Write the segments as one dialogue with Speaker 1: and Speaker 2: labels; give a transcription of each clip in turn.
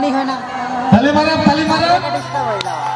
Speaker 1: नहीं होना
Speaker 2: ताली मारा ताली मारा।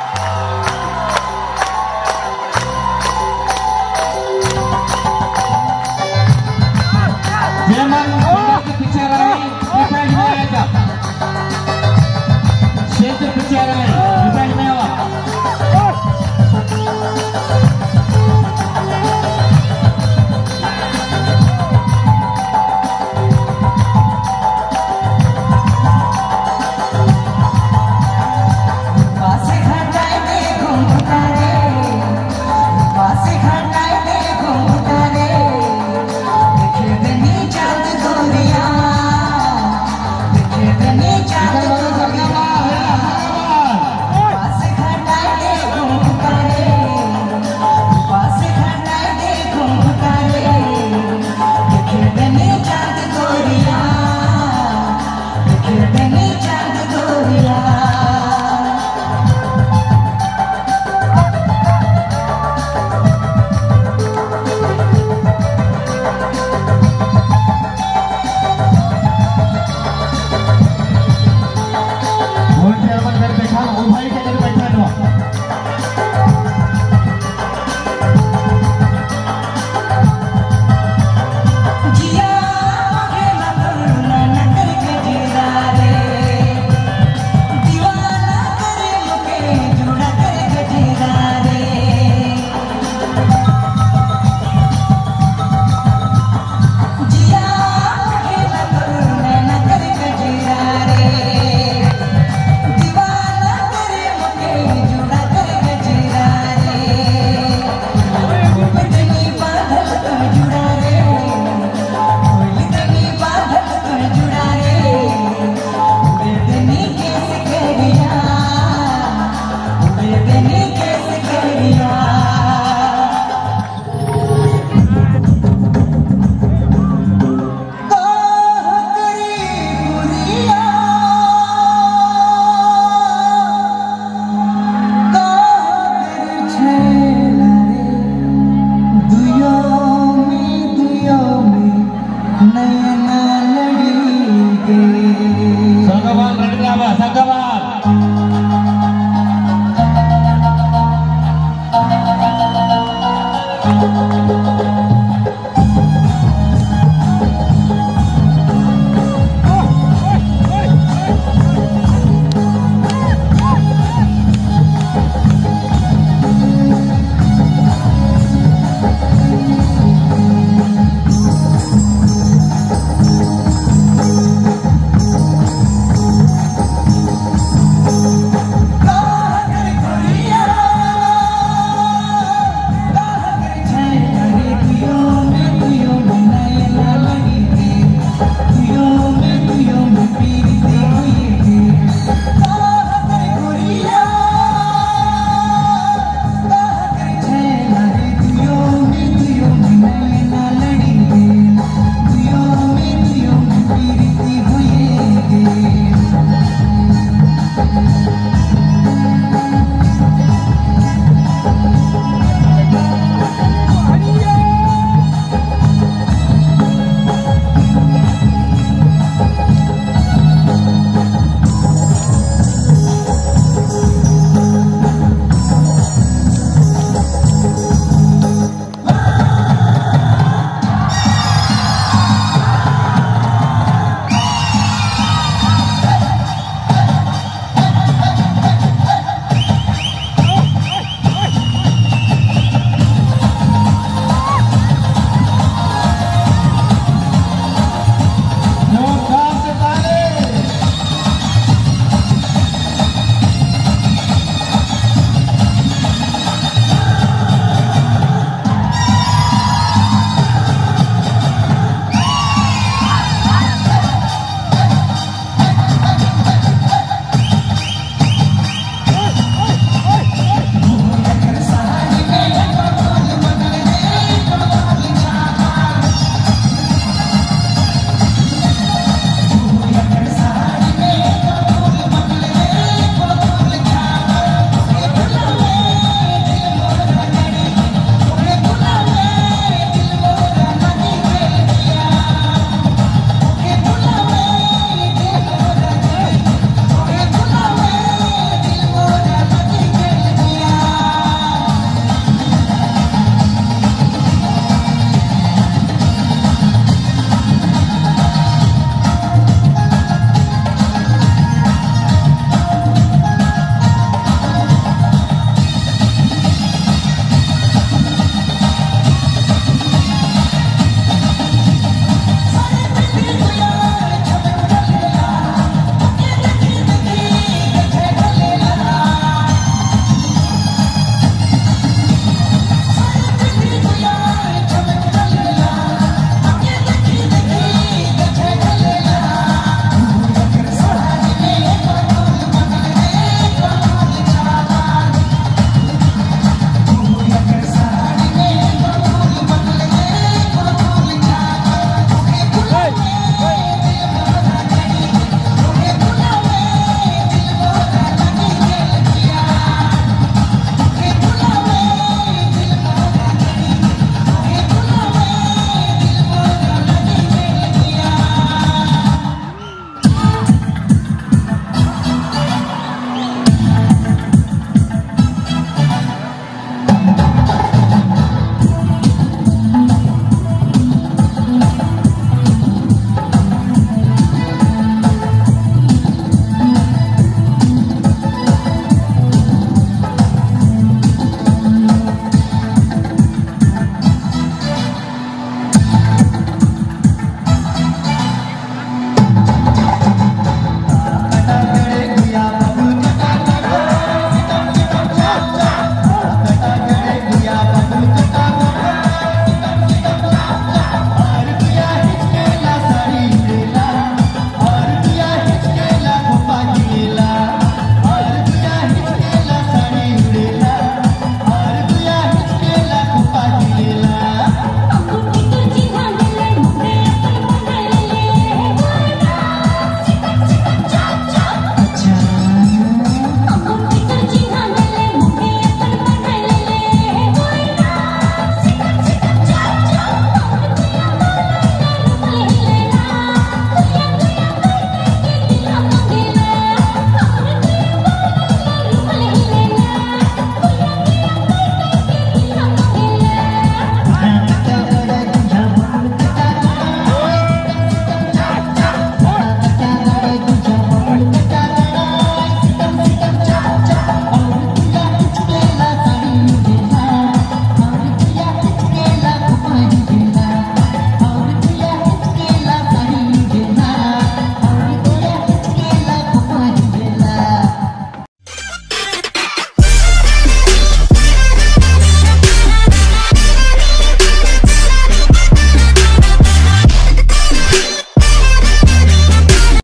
Speaker 2: You.